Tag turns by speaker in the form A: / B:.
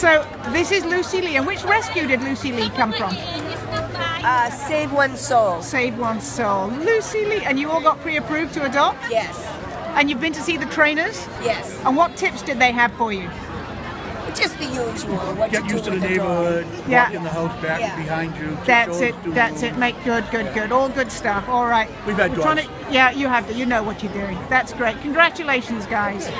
A: So this is Lucy Lee, and which rescue did Lucy Lee come from?
B: Uh, save one soul.
A: Save One Soul. Lucy Lee, and you all got pre-approved to adopt?
B: Yes.
A: And you've been to see the trainers?
B: Yes.
A: And what tips did they have for you?
B: Just the usual. What
C: Get
B: you
C: used to the neighborhood,
A: Yeah.
C: walk in the house back
B: Yeah.
C: behind you.
A: That's it. That's it. Make good, good, good. All good stuff. All right.
C: We've had
A: We're
C: dogs.
A: to- yeah, you have. You know what you're doing. That's great. Congratulations, guys.